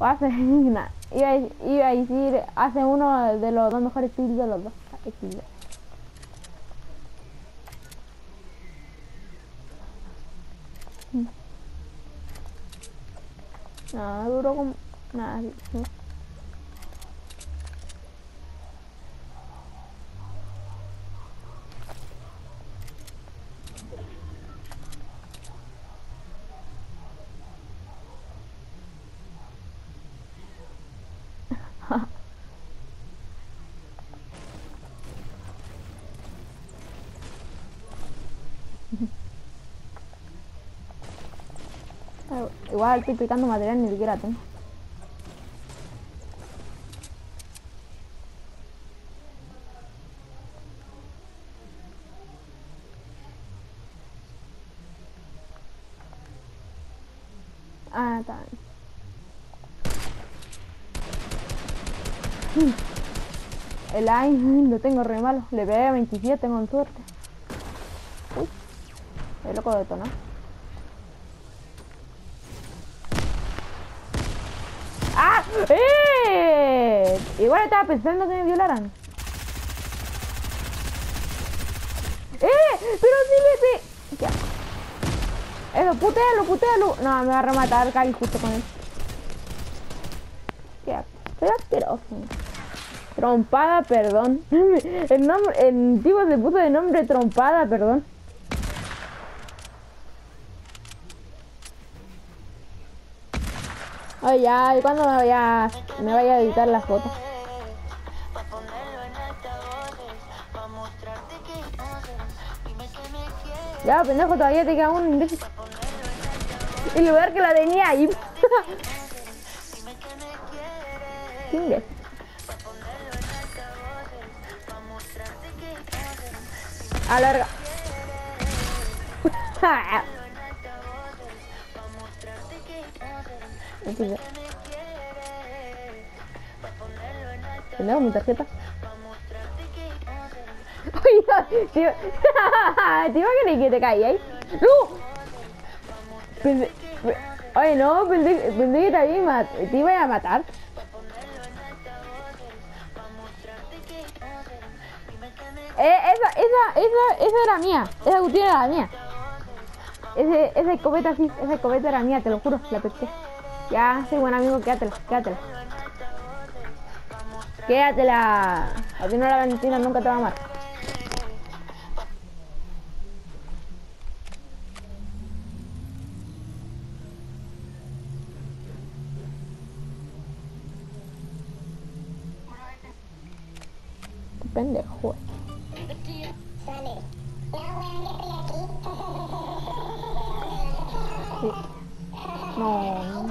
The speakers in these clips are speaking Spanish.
O hace. nah, iba, a, iba a decir, hace uno de los dos mejores tweets de los dos. XD. No, duró como. Nada, sí, Igual estoy picando material ni siquiera tengo. Ah, está El aim lo tengo re malo. Le pegué a 27 con suerte. Uy. El loco detonó. ¡Ah! ¡Eh! Igual estaba pensando que me violaran. ¡Eh! ¡Pero sí le pe... Ya. Eso, putealo, putealo. No, me va a rematar Kyle justo con él. Qué asqueroso. Trompada, perdón. El nombre, el tipo se puso de nombre trompada, perdón. Oye, ya, ¿y cuándo me vaya, me vaya a editar las fotos? Ya, pendejo, todavía te queda un. El lugar que la tenía ahí. A ponerlo en altavoces, Pendejo, mi tarjeta. tío. ¿Te imaginas que te caí ahí? ¡No! Pensé- pe- Oye, no, pensé, pensé que te iba a matar. Eh, esa, esa, esa, esa era mía. Esa cuestión era mía. Ese, esa escopeta sí, esa escopeta era mía, te lo juro, la pesqué. Ya, soy buen amigo, quédatela, quédatela. Quédatela. A ti no la Valentina nunca te va a amar. Pendejo. Sí. No.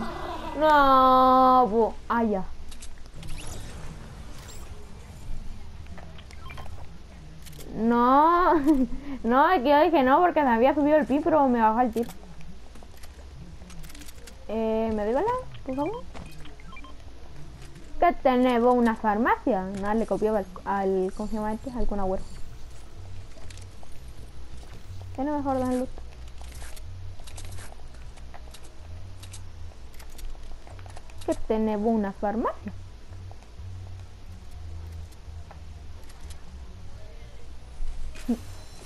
No, po. Ah, ya. No, no, es que yo dije no porque me había subido el pi, pero me bajó el tiro. Eh, ¿me digo la, por favor? Que tenemos una farmacia. Nada, le copiaba al, al ¿cómo se llama este? Al Kun Agüero. ¿Qué no mejor dan luz? Que tenemos una farmacia.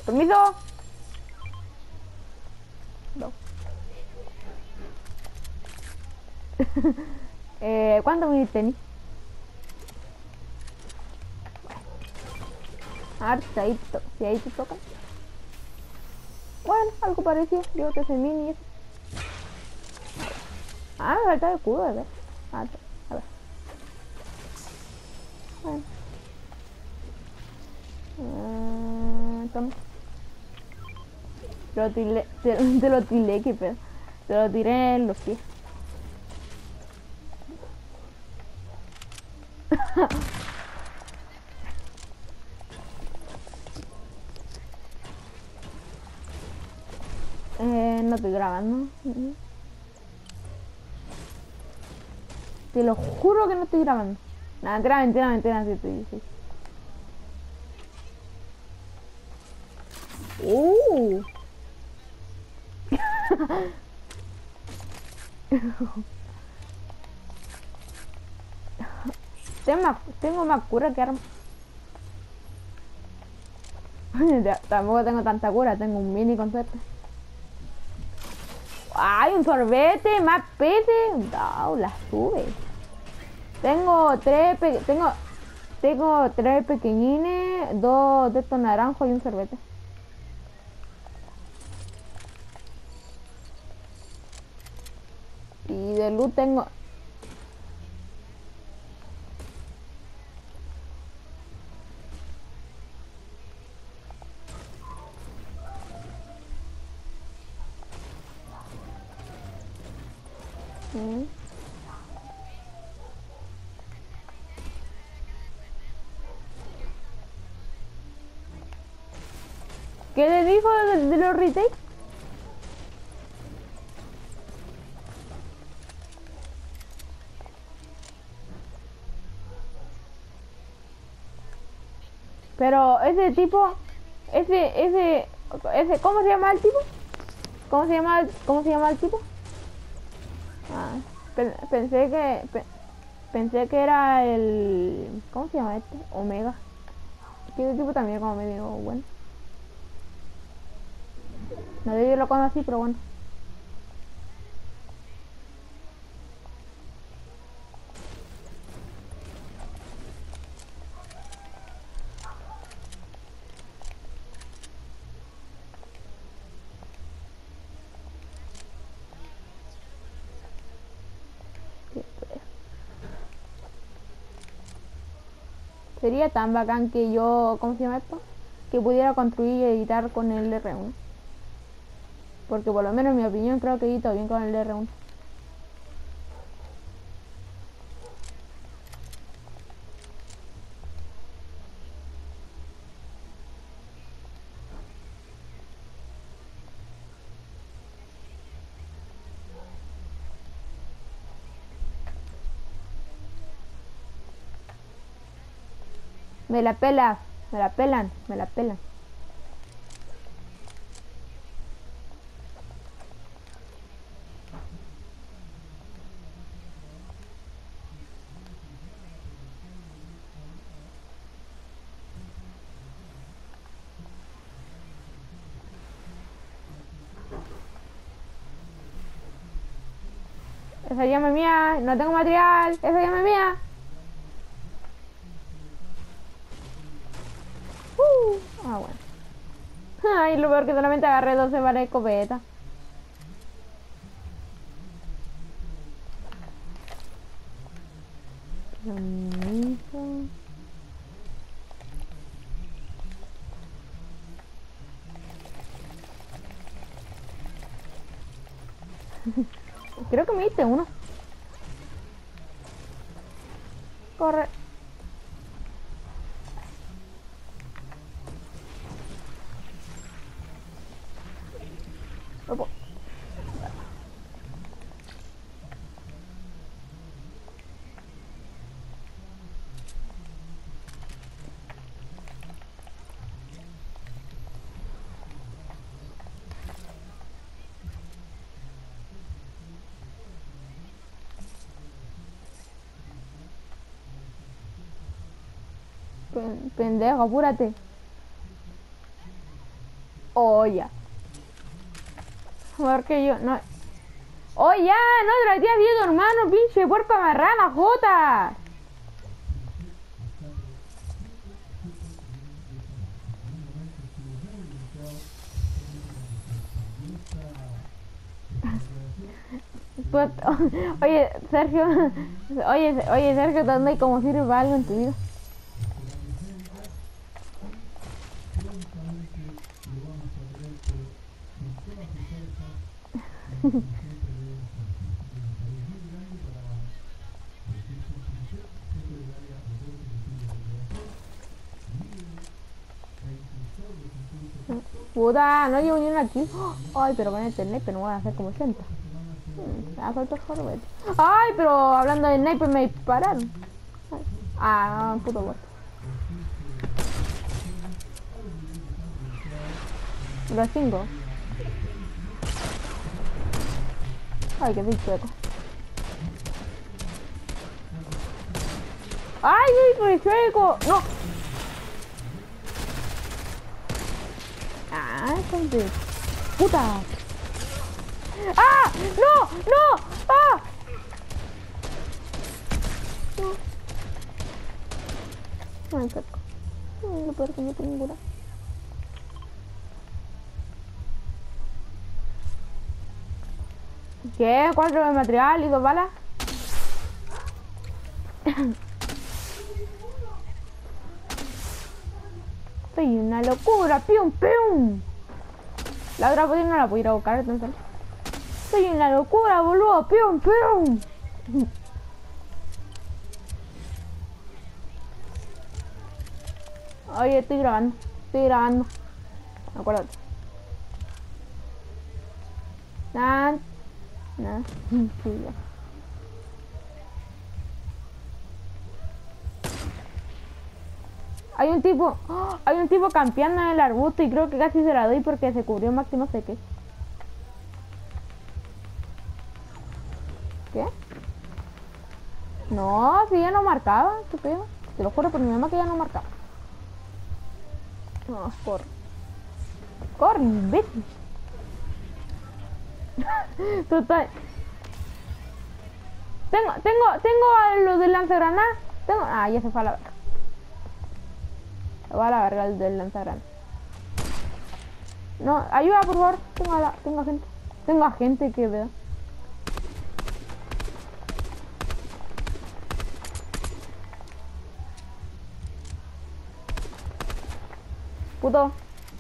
Permiso. No. eh, ¿Cuánto me? A ver si ahí, te toca. Bueno, algo parecido. Yo te mini. Ah, me falta el escudo, a ver. Ah, a ver. Bueno. Ah, toma. Te lo tiré, te, lo tiré, qué pedo. Te lo tiré en los pies. eh, no estoy grabando. Te lo juro que no estoy grabando. Nada, mentira, mentira, mentira, sí estoy, sí. Uh. tengo más, cura que arma. Tampoco tengo tanta cura, tengo un mini con suerte. ¡Ay, un sorbete! ¡Más peces! No, la sube. Tengo tres, pe- tengo, tengo tres pequeñines, dos de estos naranjos y un sorbete. Y de luz tengo... Mm. ¿Qué le dijo de, los retakes? Pero ese tipo, ese, ese, ese, ¿cómo se llama el tipo? ¿Cómo se llama, cómo se llama el tipo? Ah, pen- pensé que, pe- pensé que era el, ¿cómo se llama este? Omega. Ese tipo también como medio bueno. Nadie lo conoce así, pero bueno. Sería tan bacán que yo, ¿cómo se llama esto? Que pudiera construir y editar con el R1. Porque por lo menos en mi opinión creo que edito bien con el R1. Me la pela, me la pelan, me la pelan. Esa llama es mía, no tengo material, esa llama es mía. Uh, ah, bueno. Ay, lo peor que solamente agarré 12 balas de escopeta. Permiso. Creo que me diste uno. Corre. Opo. Pen- Pendejo, apúrate. Oh, ya. Porque yo, no. ¡Oh, ya! ¡No la tía tu hermano, pinche puerco marrana, jota! Pues, Oye, Sergio, oye, oye, Sergio, ¿dónde hay como sirve algo en tu vida? Puta, no llevo ni una aquí. Ay, pero con el sniper no voy a hacer como 80. Hmm, me falta el Corvette. Ay, pero hablando de sniper me dispararon. Ay. Ah, puto bot. Los 5. Ay, que soy chueco. ¡Ay, juego! ¡No! ¡Ah, de puta! ¡Ah! ¡No! ¡No! ¡Ah! No. Ay, saco. Ay, lo peor que no tengo cura. ¿Qué? ¿Cuatro de material y dos balas? Soy una locura, pium, pium. La otra poción no la puedo ir a buscar, entonces. Soy una locura, boludo, pium, pium. Oye, estoy grabando, estoy grabando. Acuérdate. Nah, ya. Hay un tipo, hay un tipo campeando en el arbusto y creo que casi se la doy porque se cubrió máximo sé qué. ¿Qué? No, si ya no marcaba, qué pedo. Te lo juro por mi mamá que ya no marcaba. No, corre. Corre, imbécil. Total. Tengo, tengo, tengo a los del lanzagranada. Tengo. Ah, ya se fue a la verga. Se va a la verga el del lanzagranada. No, ayuda por favor. Tengo a, la, tengo a gente. Tengo a gente que veo. Puto.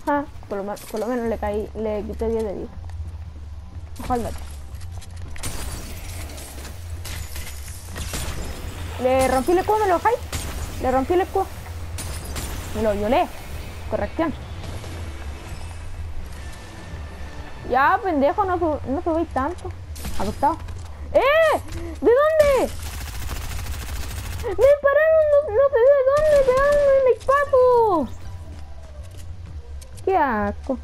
Ah, por lo, por lo menos le caí, le quité 10 de 10. Ojalá. Le rompí el escudo, me lo bajáis. Le rompí el escudo. Me lo violé. Corrección. Ya, pendejo, no, sub, no subís tanto. Adoptado. ¡Eh! ¿De dónde? Me pararon, no, no sé de dónde, pegándome en el papo. Qué asco.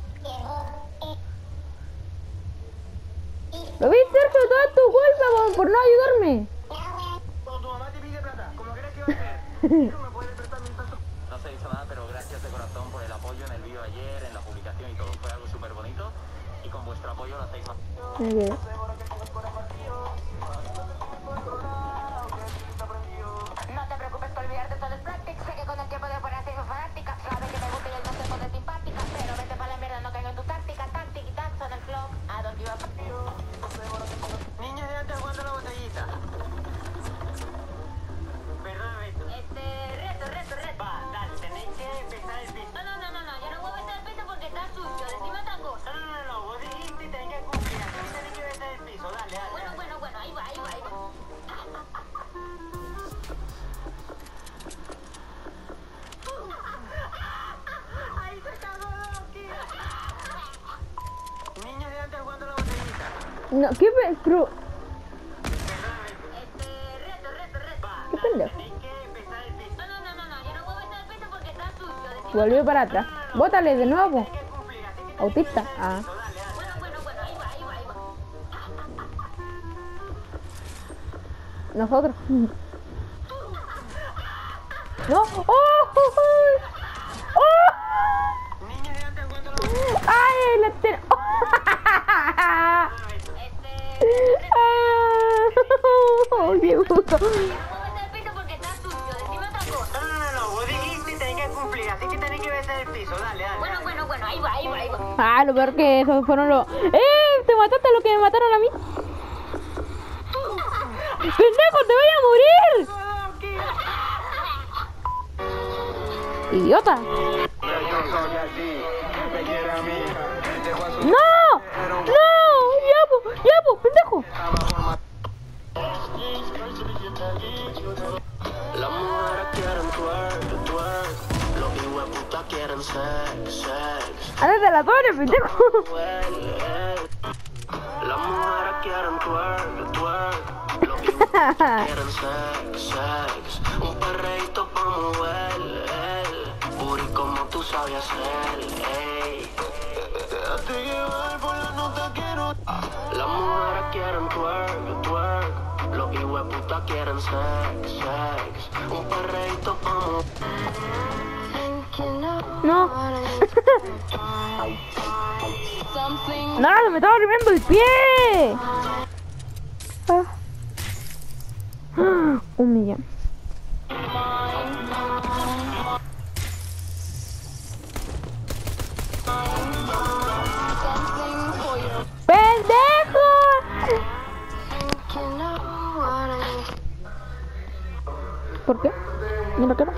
Lo vi, Sergio, todo es tu culpa por, por no ayudarme. Cuando tu mamá te pide plata, ¿cómo crees que va a ser? Hijo, ¿me puedes prestar? No se hizo nada, pero gracias de corazón por el apoyo en el vídeo ayer, en la publicación y todo. Fue algo súper bonito. Y con vuestro apoyo lo hacéis más. Piso porque está sucio. Decime Volvió para atrás. Bótale de nuevo. Autista. Ah. Nosotros. No. ¡Oh! ¡Oh! La botellita. ¡Ay! La te... Este, ¡Oh! ¡Qué gusto! yo no voy a besar el piso porque está sucio. Decime otra cosa. No, no, no, no, vos dijiste y tenéis que cumplir, así que tenéis que besar el piso, dale, dale. Bueno, bueno, bueno, ahí va, ahí va, ahí va. Ah, lo peor que esos fueron los... ¡Eh! ¡Te mataste a lo que me mataron a mí! ¡Pendejo, te voy a morir! ¡Idiota! ¡No! ¡No! ¡Ya, po! ¡Ya, po! ¡Pendejo! Las mujeres quieren twerk, twerk. Los hijueputas quieren sex, sex. ¡Ándate a la torre, pendejo! Las mujeres quieren twerk, twerk. Los hijueputas quieren sex, sex. Un perreíto pa' mover. Puri como tú sabes hacer, ey. Déjate llevar por la nota quiero. Las mujeres quieren twerk, twerk. Los hueputas quieren sex, sex. Un perreíto como. No. no, se me estaba hirviendo el pie. Ah. Ah, Un millón. ¿Por qué? ¿No lo quiero?